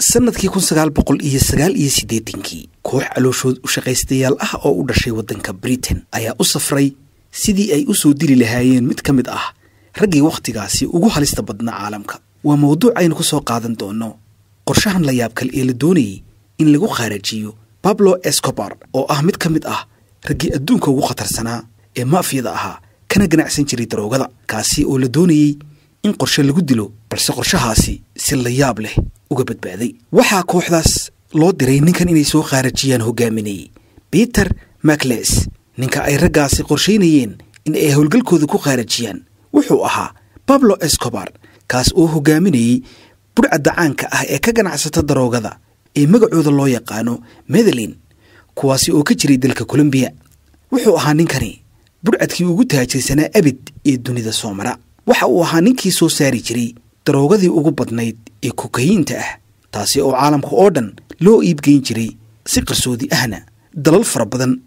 sannadkii kun sagaal boqol iyo sagaal iyo siddeetankii koox calooshood u shaqaystayaal ah oo u dhashay waddanka britain ayaa u safray sidii ay u soo dili lahaayeen mid ka mid ah raggii wakhtigaasi ugu halista badnaa caalamka. Waa mawduuc aynu ku soo qaadan doonno qorshahan la yaabkal ee la doonayey in lagu khaarajiyo bablo escobar oo ah mid ka mid ah raggii adduunka ugu khatarsanaa ee maafiyada ahaa kana ganacsan jiray daroogada kaasi oo la doonayey in qorshe lagu dilo balse qorshahaasi si la yaab leh uga badbaaday. Waxaa kooxdaas loo diray ninkan inay soo khaarajiyaan hogaaminayey peter macles ninka ay raggaasi qorshaynayeen in ay howlgalkooda ku khaarajiyaan. Wuxuu ahaa bablo escobar kaas oo hogaaminayey budhcadda caanka ah ee ka ganacsata daroogada ee magacooda loo yaqaano medellin kuwaasi oo ka jiray dalka colombiya wuxuu ahaa ninkani budhcadkii ugu taajirsanaa abid ee dunida soo mara waxa uu ahaa ninkii soo saari jiray daroogadii ugu badnayd ee kokayiinta ah taasi oo caalamka oo dhan loo iibgeyn jiray si qarsoodi ahna dalal fara badan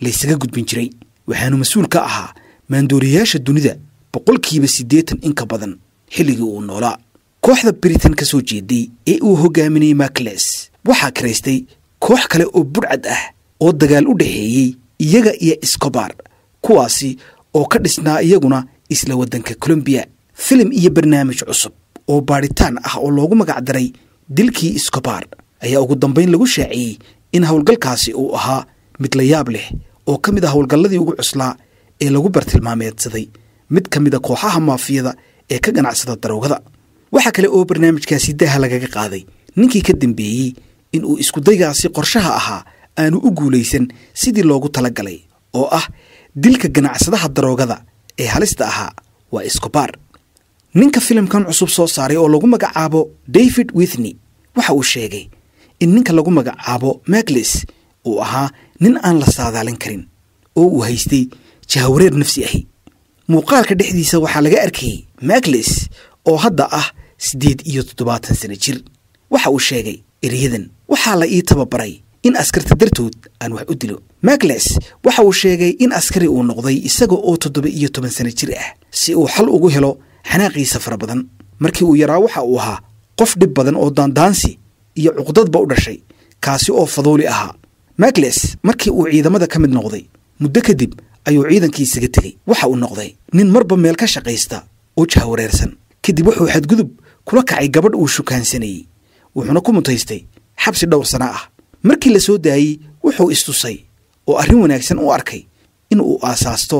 laysaga gudbin jiray. Waxaanu mas'uul ka ahaa maandooriyayaasha dunida boqolkiiba siddeetan in ka badan xilligii uu noolaa. Kooxda britain ka soo jeeday ee uu hogaaminayey macles waxaa karaystay koox kale oo budhcad ah oo dagaal u dhexeeyey iyaga iyo escobar kuwaasi oo ka dhisnaa iyaguna isla waddanka colombiya filim iyo barnaamij cusub oo baadhitaan ah oo loogu magacdaray dilkii escobar ayaa ugu dambayn lagu shaaciyey in howlgalkaasi uu ahaa mid la yaab leh oo ka mid ah howlgalladii ugu cuslaa ee lagu bartilmaameedsaday mid ka mid a kooxaha maafiyada ee ka ganacsada daroogada. Waxaa kale oo barnaamijkaasi daha lagaga qaaday ninkii ka dambeeyey in uu iskudaygaasi qorshaha ahaa aanu u guulaysan sidii loogu talagalay oo ah dilka ganacsadaha daroogada ee halista ahaa waa escobar ninka filimkan cusub soo saaray oo lagu magacaabo david withney waxa uu sheegay in ninka lagu magacaabo macles uu ahaa nin aan la saadaalin karin oo uu haystay jahawareer nafsi ahi. Muuqaalka dhexdiisa waxaa laga arkayey macles oo hadda ah siddeed iyo toddobaatan sano jir waxa uu sheegay eryadan waxaa la ii tababaray in askarta dartood aan wax u dilo. Macles waxa uu sheegay in askari uu noqday isaga oo toddoba iyo toban sano jir ah si uu xal ugu helo xanaaqiisa fara badan. Markii uu yaraa waxa uu ahaa qof dhib badan oo daandaansi iyo cuqdadba u dhashay kaasi oo faduuli ahaa. Macles markii uu ciidamada ka mid noqday muddo kadib ayuu ciidankii isaga tegey. Waxa uu noqday nin marba meel ka shaqaysta oo jahawareersan. Kadib wuxuu xadgudub kula kacay gabadh uu shukaansanayey wuxuuna ku mutaystay xabsi dhowr sana ah markii la soo daayey wuxuu istusay oo arrin wanaagsan u arkay in uu aasaasto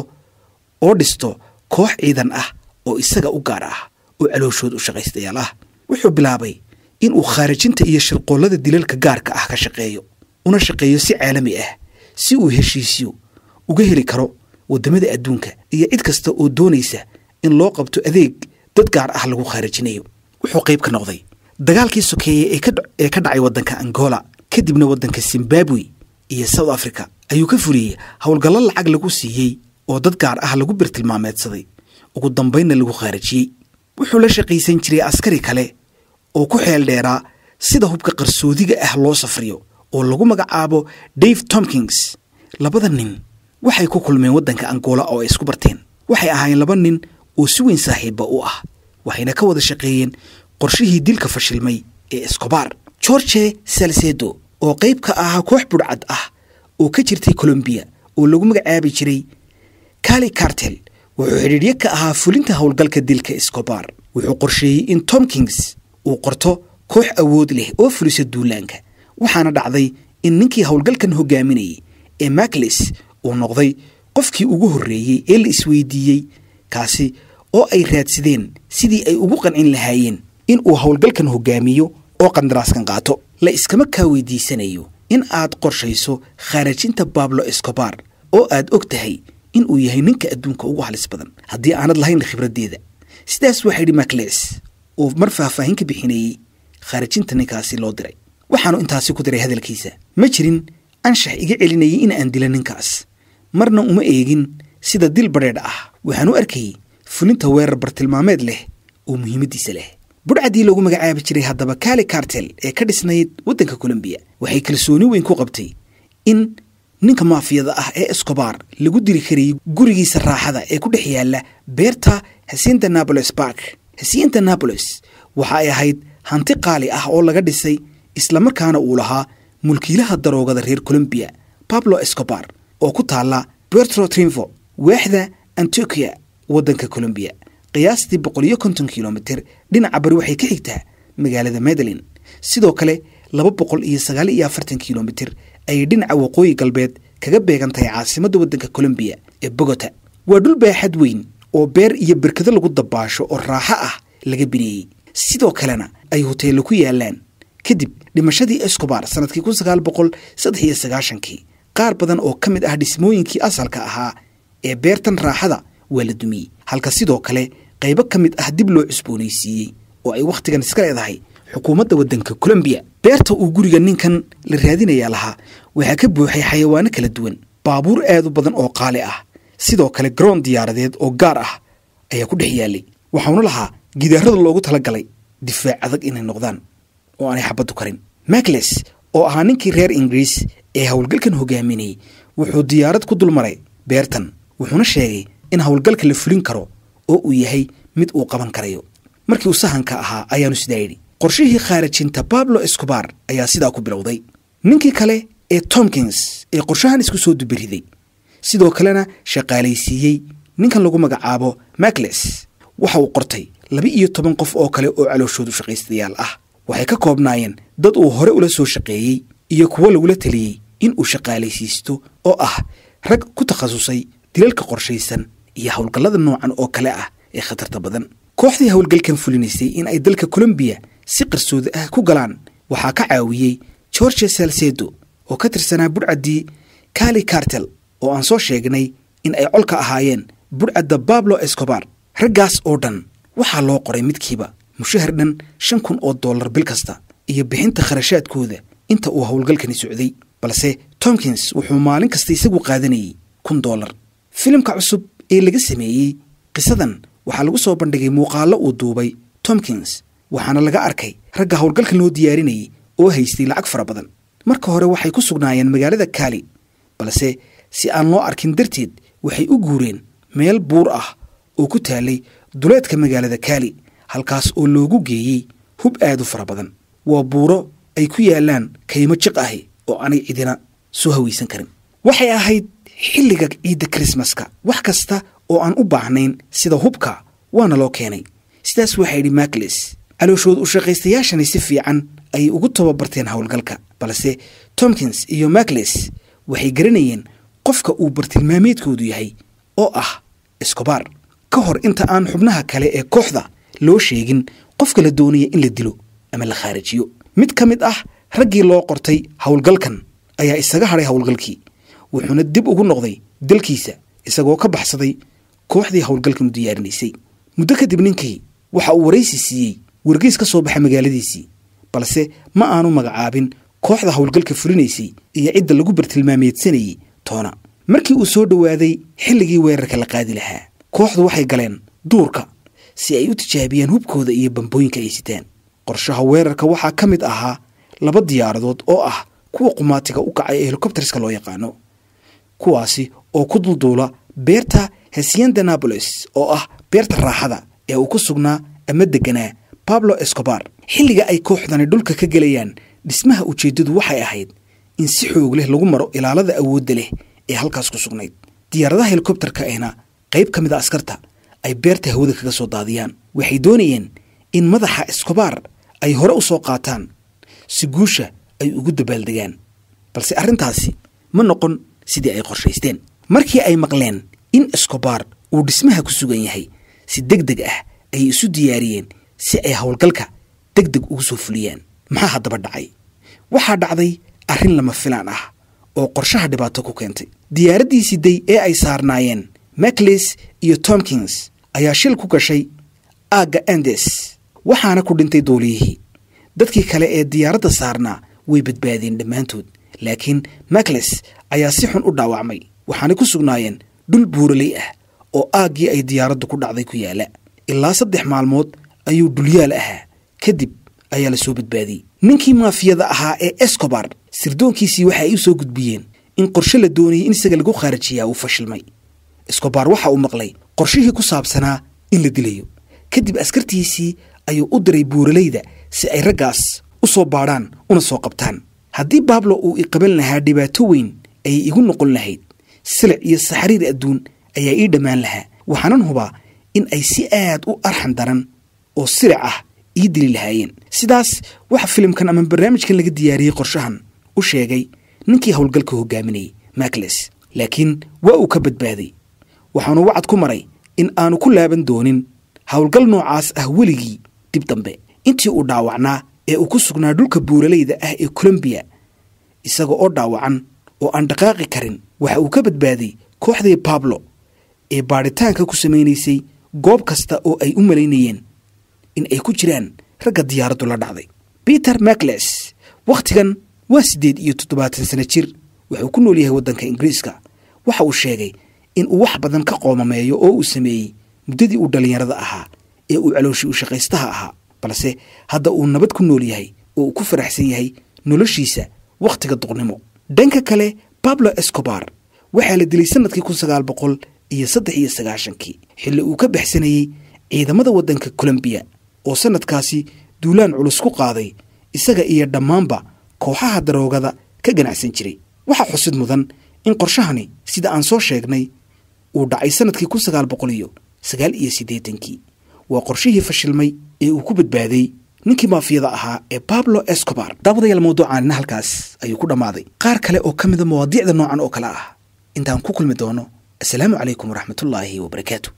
oo dhisto koox ciidan ah oo isaga u gaar ah oo calooshood u shaqaystayaal ah. Wuxuu bilaabay in uu khaarijinta iyo shirqoollada dilalka gaarka ah ka shaqeeyo una shaqeeyo si caalami ah si uu heshiisyo uga heli karo waddamada adduunka iyo cid kasta oo doonaysa in loo qabto adeeg dad gaar ah lagu khaarijinayo. Wuxuu qayb ka noqday dagaalkii sokeeye ee ka dhacay waddanka angola kadibna waddanka zimbabwe iyo south africa ayuu ka fuliyey howlgallo lacag lagu siiyey oo dad gaar ah lagu birtilmaameedsaday ugu dambaynna lagu khaarijiyey wuxuu la shaqaysan jiray askari kale oo ku xeel dheeraa sida hubka qarsoodiga ah loo safriyo oo lagu magacaabo dave tomkins labada nin waxay ku kulmeen waddanka angola oo ay isku barteen. Waxay ahaayeen laba nin oo si weyn saaxiibba u ah waxayna ka wada shaqeeyeen qorshihii dilka fashilmay ee escobar. George salcedo oo qayb ka ahaa koox budhcad ah oo ka jirtay colombiya oo lagu magacaabi jiray cali cartel wuxuu xidhiidhyo ka ahaa fulinta howlgalka dilka escobar. Wuxuu qorsheeyey in tomkins uu qorto koox awood leh oo fulisa duulaanka waxaana dhacday in ninkii howlgalkan hogaaminayay ee macles uu noqday qofkii ugu horreeyey ee la isweydiiyey kaasi oo ay raadsadeen sidii ay ugu qancin lahaayeen in uu howlgalkan hogaamiyo oo qandaraaskan qaato la iskama kaa weydiisanayo in aad qorshayso khaarajinta bablo escobar oo aad og tahay in uu yahay ninka adduunka ugu halis badan. Haddii aanad lahayn khibraddeeda sidaas waxaa yidhi macles uu mar faahfaahin ka bixinayey khaarajinta ninkaasi loo diray. Waxaanu intaasi ku diray hadalkiisa. Ma jirin anshax iga celinayay in aan dila ninkaas. Marna uma eegin sida dil badheedh ah. Waxaan u arkayey fulinta weerar bartilmaameed leh oo muhiimaddiisa leh budhcaddii loogu magacaabi jiray haddaba cali cartel ee ka dhisnayd waddanka colombiya waxay kalsooni weyn ku qabtay in ninka maafiyada ah ee escobar lagu dili karayay gurigiisa raaxada ee ku dhex yaalla beerta hasiinta naboles bark hasiinta naboles waxa ay ahayd hanti qaali ah oo laga dhisay islamarkaana uu lahaa mulkiilaha daroogada reer colombiya bablo escobar oo ku taalla bertro trinfo waaxda antiokia waddanka colombiya qiyaastii boqol iyo konton kilomitir. Dhinaca bari waxay ka xigtaa magaalada medellin. Sidoo kale laba boqol iyo sagaal iyo afartan kilomitir ayay dhinaca waqooyi galbeed kaga beegan tahay caasimadda waddanka colombiya ee bogota. Waa dhul baaxad weyn oo beer iyo berkado lagu dabaasho oo raaxo ah laga bineeyey. Sidoo kalena ay hoteello ku yaalaan. Kadib dhimashadii escobar sannadkii kun sagaal boqol saddex iyo sagaashankii qaar badan oo ka mid ah dhismooyinkii asalka ahaa ee beertan raaxada waa la dumiyey. Halka sidoo kale qaybo ka mid ah dib loo cusboonaysiiyey oo ay wakhtigan iska leedahay xukuumadda waddanka colombiya beerta uu guriga ninkan la raadinayaa lahaa waxaa ka buuxay xayawaano kala duwan baabuur aad u badan oo qaali ah. Sidoo kale garoon diyaaradeed oo gaar ah ayaa ku dhex yaalay waxauna lahaa gidaarada loogu tala galay difaac adag inay noqdaan oo aanay xabaddu karin. Makles oo ahaa ninkii reer ingiriis ee howlgalkan hogaaminayey wuxuu diyaarad ku dul maray beertan wuxuuna sheegay in howlgalka la fulin karo oo uu yahay mid uu qaban karayo. Markii uu sahanka ahaa ayaanu sidaa yidhi qorshihii khaarajinta bablo escobar ayaa sidaa ku bilowday. Ninkii kale ee tomkins ee qorshahan isku soo dubiriday. Sidoo kalena shaqaalaysiiyey ninkan lagu magacaabo makles waxa uu qortay laba iyo toban qof oo kale oo calooshoodu shaqaystayaal ah. Waxay ka koobnaayeen dad uu hore ula soo shaqeeyey iyo kuwo lagula taliyey in uu shaqaalaysiisto oo ah rag ku takhasusay dilalka qorshaysan iyo howlgallada noocan oo kale ah ee khatarta badan. Kooxdii howlgalkan fulinaysay in ay dalka colombiya si qarsooda ah ku galaan waxaa ka caawiyey george salcedo oo ka tirsanaa budhcaddii cali cartel oo aan soo sheegnay in ay colka ahaayeen budhcadda bablo escobar. Raggaas oo dhan waxaa loo qoray midkiiba mushahar dhan shan kun oo dollar bil kasta iyo bixinta kharashaadkooda inta uu howlgalkani socday. Balse tomkins wuxuu maalin kasta isagu qaadanayay kun dollar. Filimka cusub ee laga sameeyey qisadan. Waxaa lagu soo bandhigay muuqaallo uu duubay tomkins waxaana laga arkay ragga howlgalkan loo diyaarinayay oo haystay lacag fara badan. Marka hore waxay ku sugnaayeen magaalada kaali balse si aan loo arkin darteed waxay u guureen meel buur ah oo ku taalay duleedka magaalada kaali halkaas oo loogu geeyey hub aad u fara badan. Waa buuro ay ku yaalaan kaymo jiq ahi oo aanay cidina soo hawaysan karin. Waxay ahayd xilliga ciidda krismaska wax kasta oo aan u baahnayn sida hubka waana loo keenay. Sidaas waxaa yidhi makles calooshood u shaqaystayaashani si fiican ayay ugu tababarteen howlgalka. Balse tomkins iyo makles waxay garanayeen qofka uu bartilmaameedkoodu yahay oo ah escobar ka hor inta aan xubnaha kale ee kooxda loo sheegin qofka la doonaya in la dilo ama la khaarajiyo mid ka mid ah raggii loo qortay howlgalkan ayaa isaga hadhay howlgalkii wuxuuna dib ugu noqday dalkiisa isagoo ka baxsaday kooxdii howlgalkan u diyaarinaysay muddo kadib ninkii waxa uu waraysi siiyey wargeys ka soo baxa magaaladiisii balse ma aanu magacaabin kooxda howlgalka fulinaysay iyo cidda lagu bartilmaameedsanayey toona. Markii uu soo dhowaaday xilligii weerarka la qaadi lahaa kooxdu waxay galeen duurka si ay u tijaabiyaan hubkooda iyo bambooyinka ay sitaan. Qorshaha weerarka waxaa ka mid ahaa laba diyaaradood oo ah kuwa qumaatiga u kacay ee helikobterska loo yaqaano kuwaasi oo ku dulduula beerta hesienda naboles oo ah beerta raaxada ee uu ku sugnaa ama deganaa bablo escobar. Xilliga ay kooxdani dhulka ka gelayaan dhismaha ujeeddadu waxay ahayd in si xoog leh lagu maro ilaalada awoodda leh ee halkaas ku sugnayd. Diyaaradaha helikobterka ahna qayb ka mid a askarta ay beerta hawada kaga soo daadiyaan. Waxay doonayeen in madaxa escobar ay hore u soo qaataan si guusha ay ugu dabaaldegaan balse arrintaasi ma noqon sidii ay qorshaysteen. Markii ay maqleen in escobar uu dhismaha ku sugan yahay si deg deg ah ayay isu diyaariyeen si ay howlgalka deg deg ugu soo fuliyaan maxaa haddaba dhacay? Waxaa dhacday arrin lama filaan ah oo qorshaha dhibaato ku keentay. Diyaaraddii siday ee ay saarnaayeen makles iyo tomkins ayaa shil ku gashay aagga andes waxaana ku dhintay duuliyihii dadkii kale ee diyaaradda saarnaa way badbaadeen dhammaantood laakiin makles ayaa si xun u dhaawacmay waxaanay ku sugnaayeen dhul buuraley ah oo aaggii ay diyaaraddu ku dhacday ku yaalla. Ilaa saddex maalmood ayuu dhulyaal ahaa. Kadib ayaa la soo badbaadiyey. Ninkii maafiyada ahaa ee escobar sirdoonkiisii waxa ay u soo gudbiyeen in qorshe la doonayay in isaga lagu khaarajiyaa uu fashilmay. Escobar waxa uu maqlay qorshihii ku saabsanaa in la dilayo. Kadib askartiisii ayuu u diray buuralayda si ay raggaas u soo baadhaan una soo qabtaan haddii baablo uu iqaban lahaa dhibaato weyn ayay igu noqon lahayd silic iyo saxariir adduun ayaa ii dhammaan lahaa. Waxaanan hubaa in ay si aad u arxan daran oo silic ah ii dili lahaayeen. Sidaas waxa filimkan ama barnaamijkan laga diyaariyey qorshahan u sheegay ninkii howlgalka hogaaminayay makles laakiin waa uu ka badbaaday. Waxaanu wacad ku maray in aanu ku laaban doonin howlgal noocaas ah weligii dib dambe. Intii uu dhaawacnaa ee uu ku sugnaa dhulka buuralayda ah ee colombiya isaga oo dhaawacan oo aan dhaqaaqi karin waxa uu ka badbaaday kooxdii bablo ee baadhitaanka ku samaynaysay goob kasta oo ay u malaynayeen in ay ku jiraan ragga diyaaraddu la dhacday. Peter makles wakhtigan waa siddeed iyo toddobaatan sano jir wuxuu ku nool yahay waddanka ingiriiska. Waxa uu sheegay in uu wax badan ka qoomameeyo oo uu sameeyey muddadii uu dhallinyarada ahaa ee uu calooshii u shaqaystaha ahaa balse hadda uu nabad ku nool yahay oo uu ku faraxsan yahay noloshiisa wakhtiga duqnimo. Dhanka kale bablo escobar waxaa la dilay sannadkii kun sagaal boqol iyo saddex iyo sagaashankii xilli uu ka baxsanayey ciidamada waddanka colombiya oo sannadkaasi duulaan culus ku qaaday isaga iyo dhammaanba kooxaha daroogada ka ganacsan jiray. Waxaa xusid mudan in qorshahani sida aan soo sheegnay uu dhacay sannadkii kun sagaal boqol iyo sagaal iyo siddeetankii. Waa qorshihii fashilmay ee uu ku badbaaday ninkii maafiyada ahaa ee bablo escobar. Daawadayaal mawduucaanina halkaas ayuu ku dhammaaday. Qaar kale oo ka mida mawaadiicda noocan oo kale ah intaan ku kulmi doono assalaamu calaykum waraxmatullaahi wabarakaatu